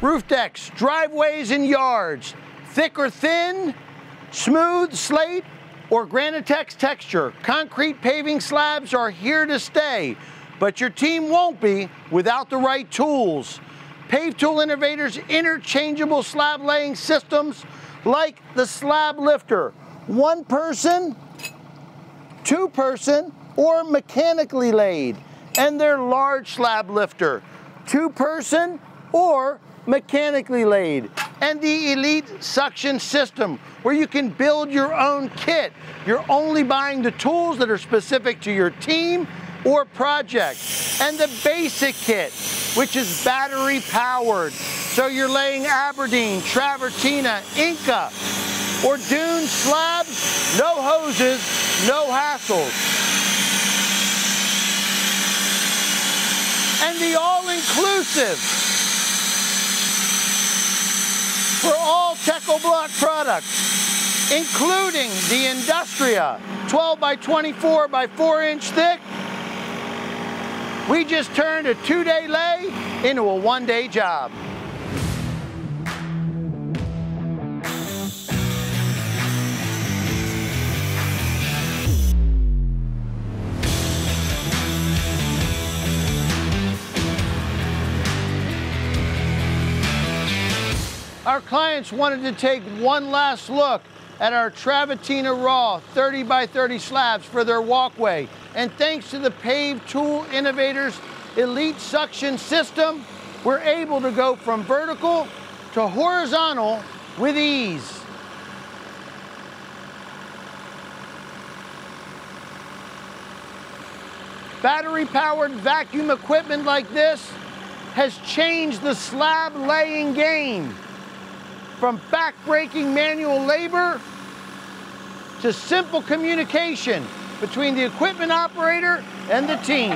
Roof decks, driveways, and yards. Thick or thin, smooth slate, or Granitex texture. Concrete paving slabs are here to stay, but your team won't be without the right tools. Pave Tool Innovators interchangeable slab laying systems like the slab lifter. One person, two person, or mechanically laid. And their large slab lifter, two person or mechanically laid. And the Elite Suction System, where you can build your own kit. You're only buying the tools that are specific to your team or project. And the basic kit, which is battery powered. So you're laying Aberdeen, Travertina, Inca, or dune slabs, no hoses, no hassles. And the all-inclusive for all Techo-Bloc products, including the Industria 12 by 24 by 4 inch thick. We just turned a two-day lay into a one-day job. Our clients wanted to take one last look at our Travertina Raw 30 by 30 slabs for their walkway. And thanks to the Pave Tool Innovators Elite Suction System, we're able to go from vertical to horizontal with ease. Battery powered vacuum equipment like this has changed the slab laying game from back-breaking manual labor to simple communication between the equipment operator and the team.